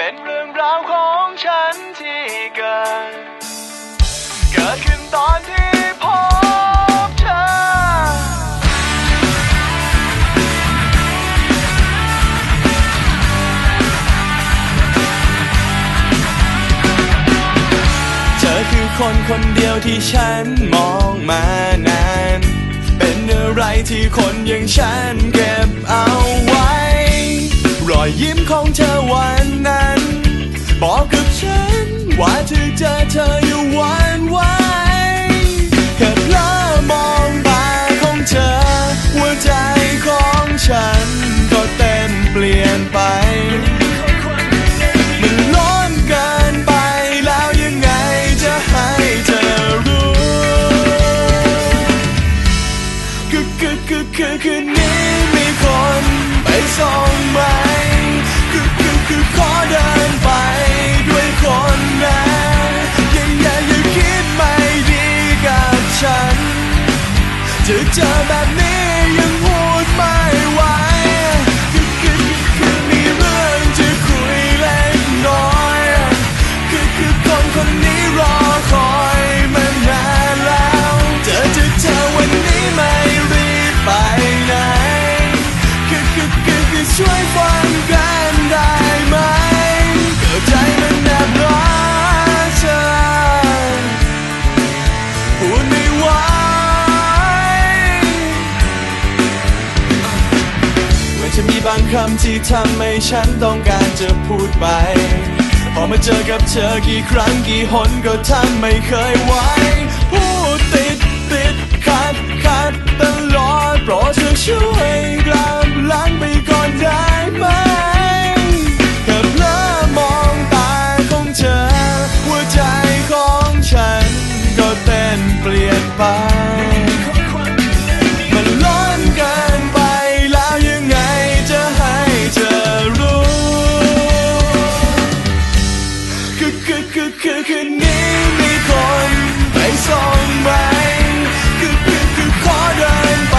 เป็นเรื่องราวของฉันที่เกิด เกิดขึ้นตอนที่พบเธอ เธอคือคนคนเดียวที่ฉันมองมานาน เป็นอะไรที่คนอย่างฉันเก็บเอาไว้ อยยิ้มของเธอวันนั้น บอกกับฉัน ว่าเธอเจอเธออยู่วันไหวแค่เพลอมองตาของเธอ หัวใจของฉัน ก็เต้นเปลี่ยนไปมันร้อ จะเจอแบบนี้ยังพูดไม่ไหวคือคือคือคือมีเรื่องจะคุยเล็กน้อยคือคือคนคนนี้รอคอยมานานแล้วเธอจะเจอวันนี้ไม่รีบไปไหนคือคือคือคือช่วยฟังกัน คำที่ทำให้ฉันต้องการจะพูดไป พอมาเจอกับเธอกี่ครั้งกี่หนก็ทำไม่เคยไหว คือคืนนี้มีคนไปส่งไหมคือคือคือขอเดินไป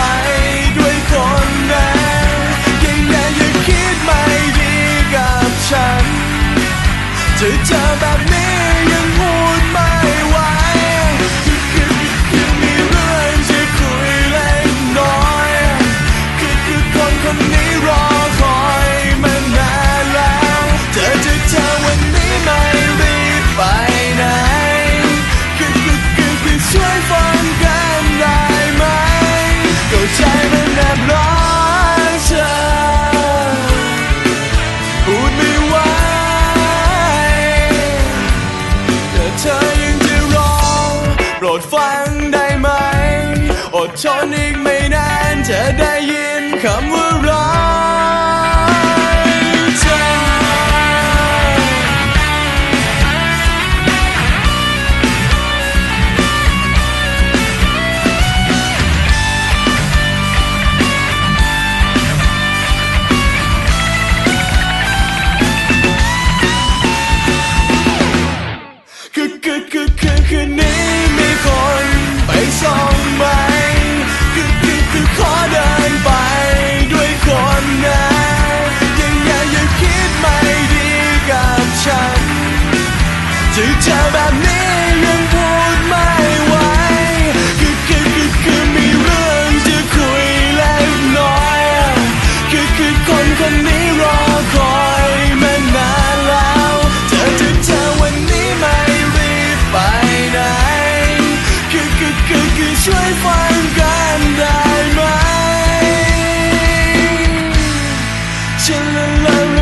ด้วยคนนั้นยังไงอย่าคิดไม่ดีกับฉันจะเจอ ดทนอีกไม่นานจะได้ยินคำว่ารอ ฉันจะเจอแบบนี้ยังพูดไม่ไหวคือคือคือคือมีเรื่องจะคุยเล็กน้อยคือคือคนคนนี้รอคอยมานานแล้วเธอจะเจอวันนี้ไม่รีบไปไหนคือคือคือคือช่วยฟังกันได้ไหมฉันละละ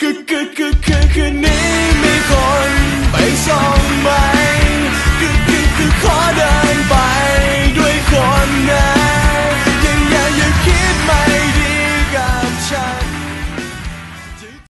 คือคือคือคือคืนนี้มีคนไปสองมา